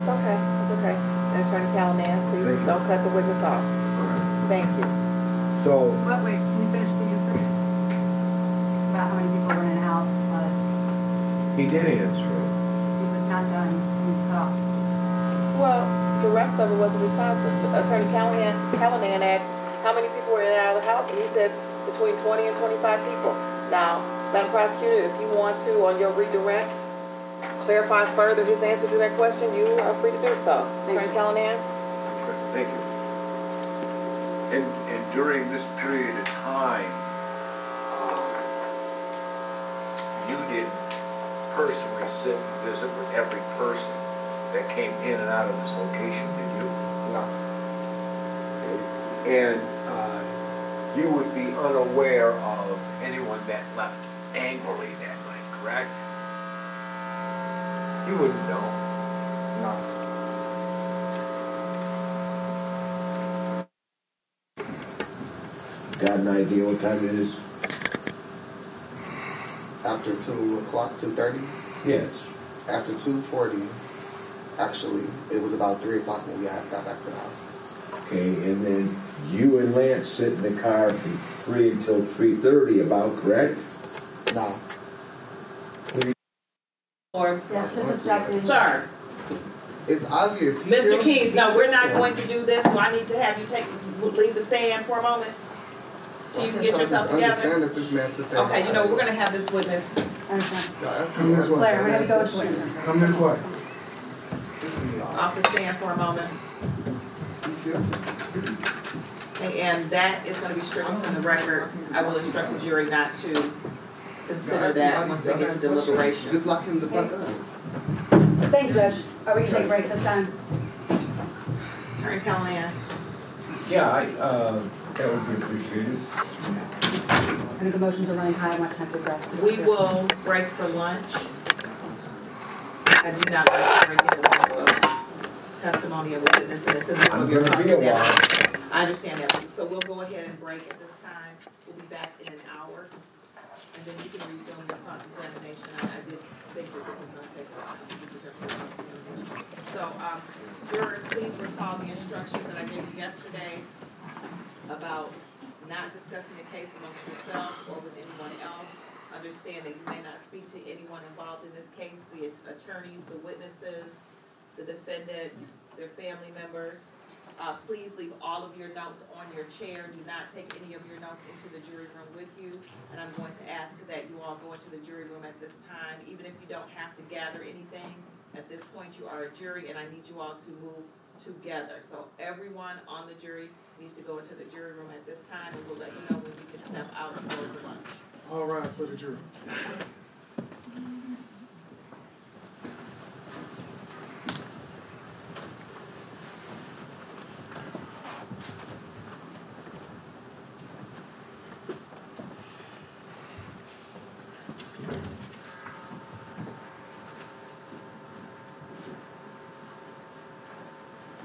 it's okay, it's okay, Attorney Callahan, please don't cut the witness off. Thank you.
So,
But wait, can you finish the answer? About how many people were in and out, but
he did answer it.
it was not done, he it's cut off.
Well, the rest of it wasn't responsive. Attorney Callahan, Callahan asked how many people were in and out of the house, and he said between twenty and twenty-five people. Now, Madam Prosecutor, if you want to, on your redirect, clarify further his answer to that question, you are free to do so.
Thank
Attorney
you.
Callahan?
Thank you. And, and during this period of time, um, you didn't personally sit and visit with every person that came in and out of this location, did you?
No,
And uh, you would be unaware of anyone that left angrily that night, correct? You wouldn't know.
no.
Got an idea what time it is?
After two o'clock, two thirty,
Yes.
after two forty, actually, it was about three o'clock when we had got back to the house.
Okay, and then you and Lance sit in the car from three until three thirty about, correct?
No,
Or,
Yes, just objecting.
sir,
it's obvious. He
Mr.
killed-
Keys, no, we're not going to do this. Do I need to have you take, leave the stand for a moment? Till you can get yourself together?
Understand if this man sit there.
Okay, you know, we're gonna have this witness
I understand.
No, that's
Come this way.
Blair, we're gonna go into witness.
Come this way.
Off.
off the stand for a moment.
He killed.
And- And that is gonna be stricken from the record. I will instruct the jury not to consider that once they get to deliberation.
Just lock him the fuck up.
Thank you, Judge. Are we gonna take a break this time?
Attorney Callahan.
Yeah, I, uh, that would be appreciated.
I think the motions are running high, I want time to address. the-
We will break for lunch. I do not like to break in the middle of testimony of a witness, and it's in the middle
I'm
of your
gonna be a while.
cross-examination. I understand that, so we'll go ahead and break at this time. We'll be back in an hour, and then you can resume your cross-examination. I I did think that this was gonna take a while, just in terms of cross-examination. So, um, jurors, please recall the instructions that I gave you yesterday about not discussing the case amongst yourselves or with anyone else. Understand that you may not speak to anyone involved in this case, the attorneys, the witnesses, the defendant, their family members. Uh, please leave all of your notes on your chair. Do not take any of your notes into the jury room with you. And I'm going to ask that you all go into the jury room at this time, even if you don't have to gather anything. At this point, you are a jury and I need you all to move together. So everyone on the jury needs to go into the jury room at this time and we'll let you know when you can step out to go to lunch.
All rise for the jury.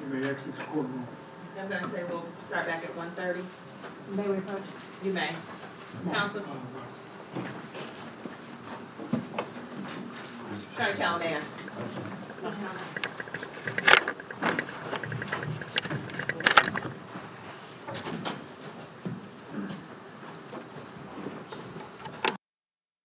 You may exit the courtroom.
I'm gonna say we'll start back at one thirty.
May we approach?
You may.